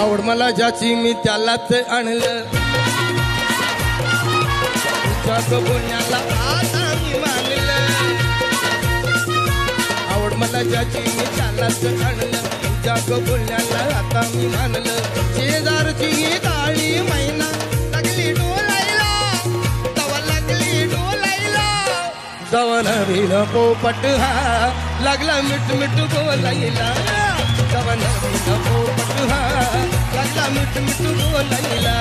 आवड मला ज्याची मी त्यालाच आणलं. तुझ्या आता मी मानलं. आवड मला ज्याची मी त्यालाच आणलं. तुझ्या बोलण्याला आता मी मानलं. शेजारची काळी महिना लागली डोलायला. तवा लागली डोलायला. जवळ विन पोपट हा लागला मिठ मिठ बोलायला जवळ विन पोपट हा लागला मिठ मिठ बोलायला